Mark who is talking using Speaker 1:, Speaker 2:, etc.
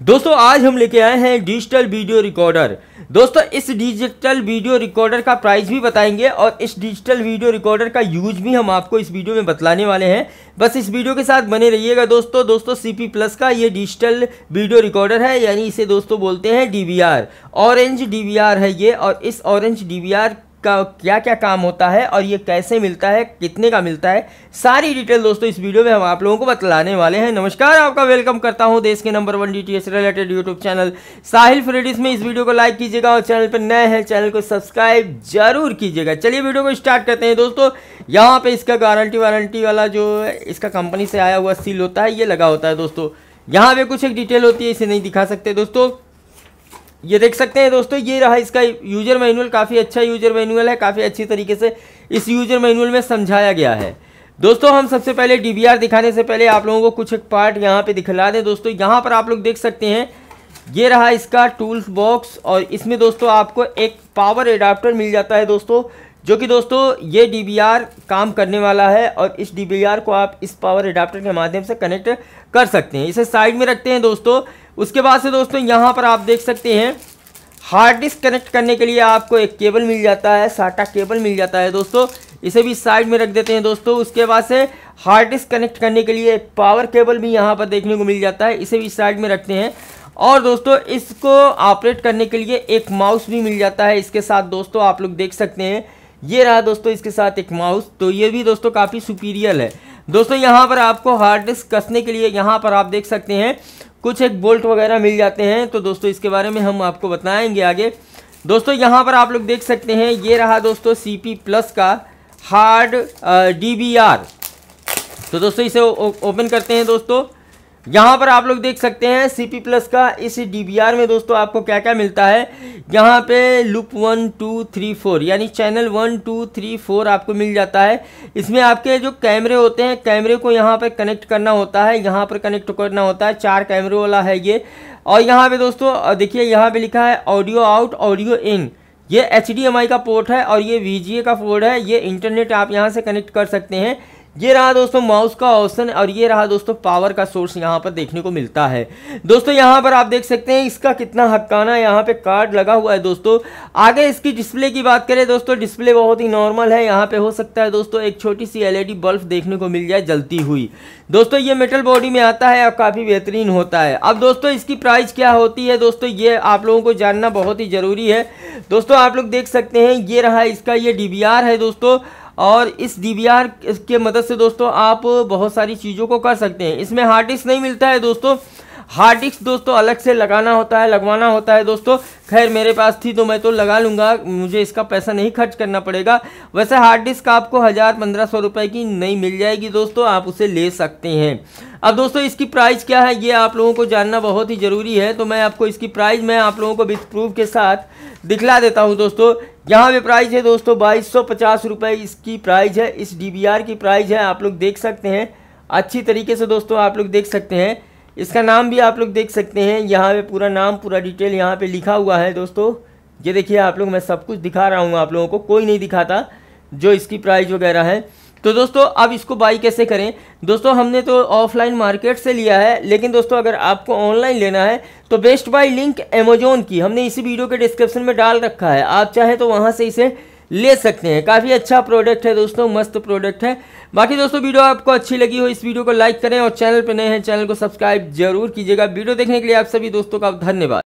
Speaker 1: दोस्तों, आज हम लेके आए हैं डिजिटल वीडियो रिकॉर्डर। दोस्तों, इस डिजिटल वीडियो रिकॉर्डर का प्राइस भी बताएँगे और इस डिजिटल वीडियो रिकॉर्डर का यूज़ भी हम आपको इस वीडियो में बतलाने वाले हैं। बस इस वीडियो के साथ बने रहिएगा दोस्तों। दोस्तों सीपी प्लस का ये डिजिटल वीडियो रिकॉर्डर है, यानी इसे दोस्तों बोलते हैं डीवीआर ऑरेंज डीवीआर है ये और इस ऑरेंज डीवीआर का क्या क्या काम होता है और ये कैसे मिलता है, कितने का मिलता है, सारी डिटेल दोस्तों इस वीडियो में हम आप लोगों को बतलाने वाले हैं। नमस्कार, आपका वेलकम करता हूँ देश के number one D related YouTube channel Sahil free dish में। इस वीडियो को लाइक कीजिएगा और चैनल पर नए हैं, चैनल को सब्सक्राइब ज़रूर कीजिएगा। चलिए वीडियो को स्टार्ट करते हैं दोस्तों। यहाँ पर इसका गारंटी वारंटी वाला जो इसका कंपनी से आया हुआ सील होता है, ये लगा होता है दोस्तों। यहाँ पे कुछ एक डिटेल होती है, इसे नहीं दिखा सकते दोस्तों। ये देख सकते हैं दोस्तों, ये रहा इसका यूज़र मैनुअल काफ़ी अच्छा यूज़र मैनुअल है, काफ़ी अच्छी तरीके से इस यूज़र मैनुअल में समझाया गया है। दोस्तों, हम सबसे पहले डी दिखाने से पहले आप लोगों को कुछ एक पार्ट यहाँ पे दिखला दें। दोस्तों, यहाँ पर आप लोग देख सकते हैं, ये रहा इसका टूल्स बॉक्स और इसमें दोस्तों आपको एक पावर एडाप्टर मिल जाता है दोस्तों, जो कि दोस्तों ये डी काम करने वाला है और इस डी को आप इस पावर एडाप्टर के माध्यम से कनेक्ट कर सकते हैं। इसे साइड में रखते हैं दोस्तों उसके बाद से दोस्तों, यहाँ पर आप देख सकते हैं हार्ड डिस्क कनेक्ट करने के लिए आपको एक केबल मिल जाता है साटा केबल मिल जाता है दोस्तों। इसे भी साइड में रख देते हैं दोस्तों। उसके बाद से हार्ड डिस्क कनेक्ट करने के लिए पावर केबल भी यहाँ पर देखने को मिल जाता है। इसे भी साइड में रखते हैं। और दोस्तों, इसको ऑपरेट करने के लिए एक माउस भी मिल जाता है इसके साथ। दोस्तों, आप लोग देख सकते हैं। ये रहा दोस्तों, इसके साथ एक माउस तो ये भी दोस्तों काफ़ी सुपीरियल है। दोस्तों, यहाँ पर आपको हार्ड डिस्क कसने के लिए यहाँ पर आप देख सकते हैं। कुछ एक बोल्ट वगैरह मिल जाते हैं। तो दोस्तों, इसके बारे में हम आपको बताएँगे आगे। दोस्तों, यहाँ पर आप लोग देख सकते हैं, ये रहा दोस्तों सी पी प्लस का हार्ड डी बी आर तो दोस्तों, इसे ओपन करते हैं दोस्तों। यहाँ पर आप लोग देख सकते हैं सी पी प्लस का इस डी में दोस्तों आपको क्या क्या मिलता है। यहाँ पे loop one two three four यानी channel one two three four आपको मिल जाता है। इसमें आपके जो कैमरे होते हैं, कैमरे को यहाँ पे कनेक्ट करना होता है, यहाँ पर कनेक्ट करना होता है, चार कैमरे वाला है ये। और यहाँ पे दोस्तों देखिए यहाँ पे लिखा है ऑडियो आउट ऑडियो इन ये एचडीएमआई का पोर्ट है और ये वीजीए का पोर्ट है, ये इंटरनेट आप यहाँ से कनेक्ट कर सकते हैं। ये रहा दोस्तों माउस का ऑप्शन और ये रहा दोस्तों पावर का सोर्स यहाँ पर देखने को मिलता है। दोस्तों यहाँ पर आप देख सकते हैं इसका कितना हक्काना यहाँ पे कार्ड लगा हुआ है दोस्तों। आगे इसकी डिस्प्ले की बात करें दोस्तों, डिस्प्ले बहुत ही नॉर्मल है, यहाँ पे हो सकता है दोस्तों एक छोटी सी एलईडी बल्ब देखने को मिल जाए जलती हुई। दोस्तों ये मेटल बॉडी में आता है और काफ़ी बेहतरीन होता है। अब दोस्तों इसकी प्राइस क्या होती है दोस्तों, ये आप लोगों को जानना बहुत ही ज़रूरी है। दोस्तों आप लोग देख सकते हैं, ये रहा इसका ये डी है दोस्तों। और इस DVR के मदद से दोस्तों आप बहुत सारी चीज़ों को कर सकते हैं। इसमें हार्ड डिस्क नहीं मिलता है दोस्तों। हार्ड डिस्क दोस्तों, अलग से लगाना होता है, लगवाना होता है दोस्तों। खैर, मेरे पास थी तो मैं तो लगा लूँगा, मुझे इसका पैसा नहीं खर्च करना पड़ेगा। वैसे हार्ड डिस्क आपको हज़ार पंद्रह सौ रुपये की नहीं मिल जाएगी दोस्तों, आप उसे ले सकते हैं। अब दोस्तों, इसकी प्राइस क्या है, ये आप लोगों को जानना बहुत ही ज़रूरी है तो मैं आपको इसकी प्राइस मैं आप लोगों को विथ प्रूफ के साथ दिखला देता हूँ दोस्तों। यहाँ पे प्राइस है दोस्तों, बाईस सौ पचास रुपये इसकी प्राइस है, इस डीबीआर की प्राइस है, आप लोग देख सकते हैं। अच्छी तरीके से दोस्तों, आप लोग देख सकते हैं। इसका नाम भी आप लोग देख सकते हैं। यहाँ पे पूरा नाम, पूरा डिटेल यहाँ पे लिखा हुआ है दोस्तों। ये देखिए आप लोग, मैं सब कुछ दिखा रहा हूँ आप लोगों को, कोई नहीं दिखाता जो इसकी प्राइस वगैरह है। तो दोस्तों, अब इसको बाई कैसे करें? दोस्तों, हमने तो ऑफलाइन मार्केट से लिया है, लेकिन दोस्तों, अगर आपको ऑनलाइन लेना है तो बेस्ट बाई लिंक अमेजोन की, हमने इसी वीडियो के डिस्क्रिप्शन में डाल रखा है। आप चाहें तो वहाँ से इसे ले सकते हैं। काफ़ी अच्छा प्रोडक्ट है दोस्तों, मस्त प्रोडक्ट है। बाकी दोस्तों, वीडियो आपको अच्छी लगी हो, इस वीडियो को लाइक करें और चैनल पर नए हैं, चैनल को सब्सक्राइब ज़रूर कीजिएगा। वीडियो देखने के लिए आप सभी दोस्तों का धन्यवाद।